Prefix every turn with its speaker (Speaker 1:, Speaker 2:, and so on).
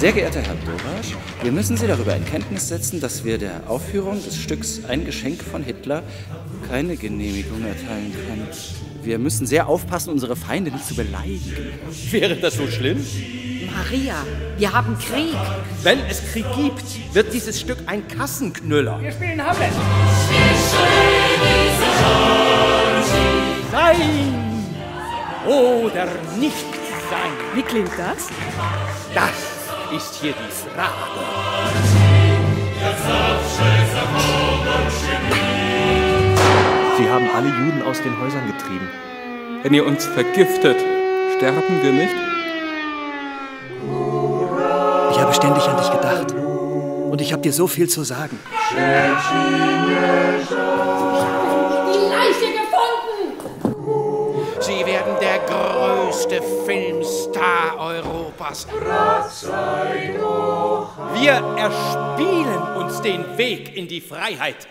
Speaker 1: Sehr geehrter Herr Dorasch, wir müssen Sie darüber in Kenntnis setzen, dass wir der Aufführung des Stücks Ein Geschenk von Hitler keine Genehmigung erteilen können. Wir müssen sehr aufpassen, unsere Feinde nicht zu beleidigen.
Speaker 2: Wäre das so schlimm?
Speaker 3: Maria, wir haben Krieg.
Speaker 2: Wenn es Krieg gibt, wird dieses Stück ein Kassenknüller.
Speaker 4: Wir spielen Hamlet.
Speaker 2: Sein oder nicht sein,
Speaker 3: Wie klingt das?
Speaker 2: das ist hier die Frage.
Speaker 5: Sie haben alle Juden aus den Häusern getrieben.
Speaker 6: Wenn ihr uns vergiftet, sterben wir nicht?
Speaker 7: Ich habe ständig an dich gedacht. Und ich habe dir so viel zu sagen.
Speaker 8: Die Leiche gefunden!
Speaker 9: Sie werden der größte Filmstar Europas.
Speaker 2: Wir erspielen uns den Weg in die Freiheit.